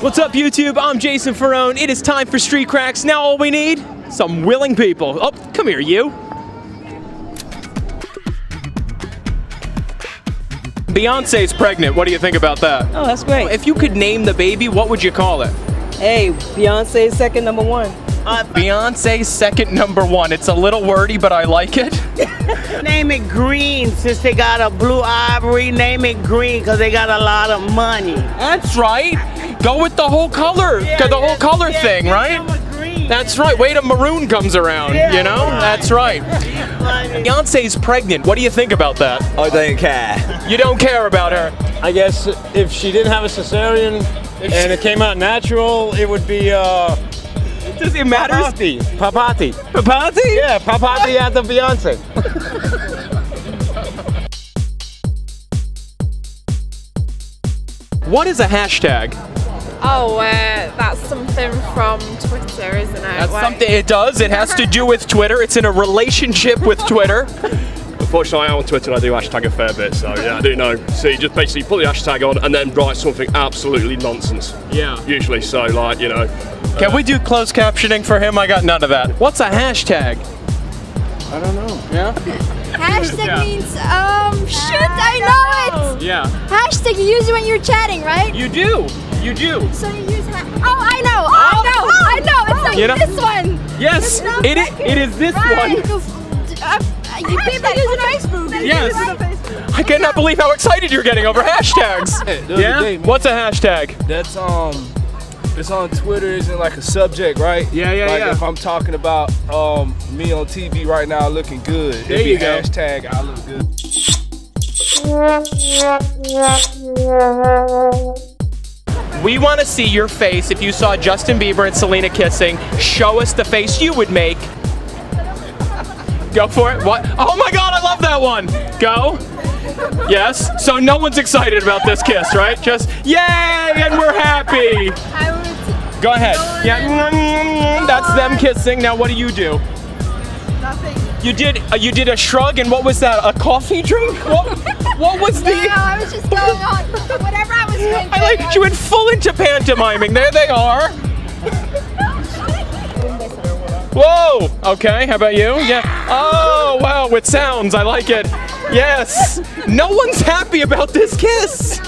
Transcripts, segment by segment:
What's up, YouTube? I'm Jason Farone. It is time for Street Cracks. Now all we need, some willing people. Oh, come here, you. Beyonce's pregnant. What do you think about that? Oh, that's great. If you could name the baby, what would you call it? Hey, Beyonce's second number one. Beyonce's second number one. It's a little wordy, but I like it. Name it green since they got a Blue Ivy. Name it green because they got a lot of money. That's right. Go with the whole color, yeah, the whole color yeah, thing, give right? them a green. That's right. Wait till maroon comes around, Yeah, you know? right. That's right. Money. Beyonce's pregnant. What do you think about that? I don't care. You don't care about her. I guess if she didn't have a cesarean and it came out natural, it would be uh, Does it matter? Papati. Papati. Papati? Yeah, Papati at the Beyonce. What is a hashtag? Oh, uh, that's something from Twitter, isn't it? That's Where- something it does. It has to do with Twitter. It's in a relationship with Twitter. Unfortunately, I'm on Twitter and I do hashtag a fair bit, so yeah, I do know. So you just basically put the hashtag on and then write something absolutely nonsense. Yeah. Usually, so like, you know, Can we do closed captioning for him? I got none of that. What's a hashtag? I don't know. Yeah? Hashtag Yeah. means, um, shoot, I know it! Yeah. Hashtag you use it when you're chatting, right? You do. You do. So you use ha- Oh, I know! I know! I know! It's like You know- this one! Yes, It's not it i- second. it is this right. one. Go f- uh, you people use it on Facebook. Yes. I cannot believe how excited you're getting over hashtags. the Yeah? day. What's a hashtag? That's um, it's on Twitter. Isn't like a subject, right? Yeah, yeah, like yeah. If I'm talking about um me on TV right now looking good, There it'd be you go. hashtag I look good. We want to see your face if you saw Justin Bieber and Selena kissing. Show us the face you would make. Go for it. What? Oh my god, I love that one. Go. Yes. So no one's excited about this kiss, right? Just yay, and we're happy. Go ahead. Yeah. Mm, mm, mm, that's them kissing. Now what do you do? Nothing. You did uh, you did a shrug and what was that? A coffee drink? What, what was the? No, I was just going on. Whatever I was doing. I like you went full into pantomiming. There they are. Whoa. Okay. How about you? Yeah. Oh wow. With sounds, I like it. Yes. No one's happy about this kiss.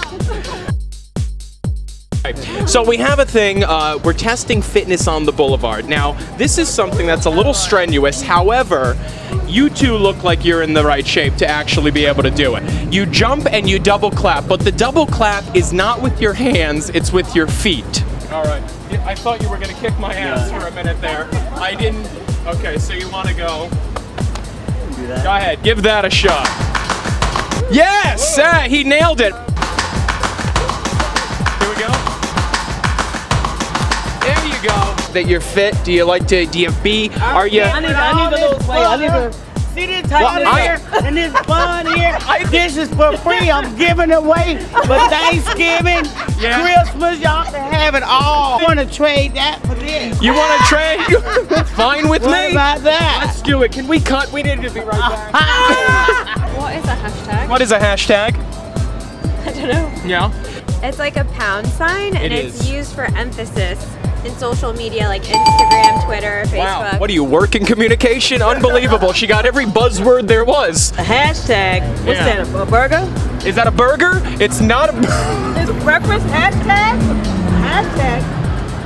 So we have a thing, uh, we're testing fitness on the boulevard. Now, this is something that's a little strenuous. However, you two look like you're in the right shape to actually be able to do it. You jump and you double clap, but the double clap is not with your hands, it's with your feet. All right. I thought you were going to kick my ass for a minute there. I didn't. Okay, so you want to go. Go ahead, give that a shot. Yes! Ah, he nailed it. Here we go. That you're fit. Do you like to? Do you be? Are you? I need, I need a little play. I need to see this tight Well, I- here and this bun here. this is for free. I'm giving away. But Thanksgiving, Yeah. Christmas, y'all can have it all. I want to trade that for this. You want to trade? Fine with What me. about that? Let's do it. Can we cut? We need to be right back. What is a hashtag? what is a hashtag? I don't know. Yeah. It's like a pound sign, and It it's is. used for emphasis in social media like Instagram, Twitter, Facebook. Wow. What do you work in communication? Unbelievable. She got every buzzword there was. A hashtag. What's Yeah. that? A burger? Is that a burger? It's not a. Is breakfast hashtag? Hashtag.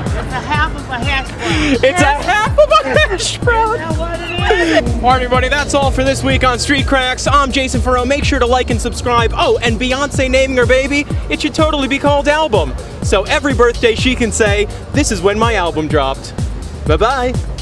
It's a half of a hash brown. It's a half of a hash brown. That's what it is. All right, everybody, that's all for this week on Street Cracks. I'm Jason Farone. Make sure to like and subscribe. Oh, and Beyonce naming her baby, it should totally be called album. So every birthday she can say, this is when my album dropped. Bye-bye.